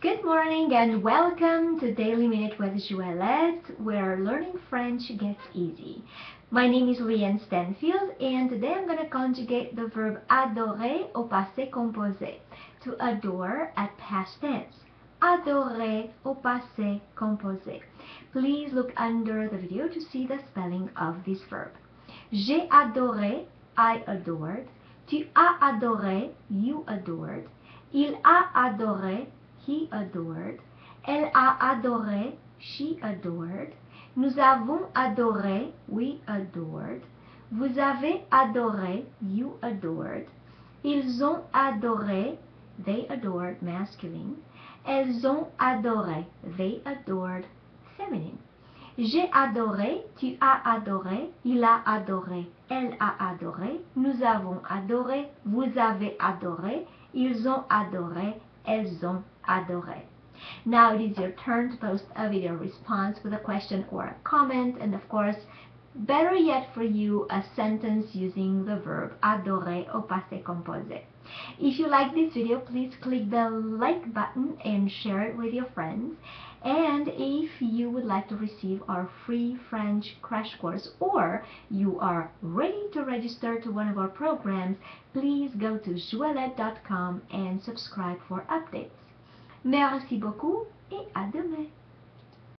Good morning and welcome to Daily Minute with J'Ouellette, where learning French gets easy. My name is Llyane Stanfield and today I'm going to conjugate the verb adorer au passé composé. To adore at past tense. Adorer au passé composé. Please look under the video to see the spelling of this verb. J'ai adoré, I adored. Tu as adoré, you adored. Il a adoré, he adored. Elle a adoré, she adored. Nous avons adoré, we adored. Vous avez adoré, you adored. Ils ont adoré, they adored, masculine. Elles ont adoré, they adored, feminine. J'ai adoré, tu as adoré, il a adoré, elle a adoré, nous avons adoré, vous avez adoré, ils ont adoré, elles ont adoré. Now it is your turn to post a video response with a question or a comment and of course better yet for you a sentence using the verb adorer au passé composé. If you like this video please click the like button and share it with your friends and if you would like to receive our free French crash course or you are ready to register to one of our programs, please go to J-Ouellette.com and subscribe for updates. Merci beaucoup et à demain.